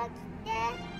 touched.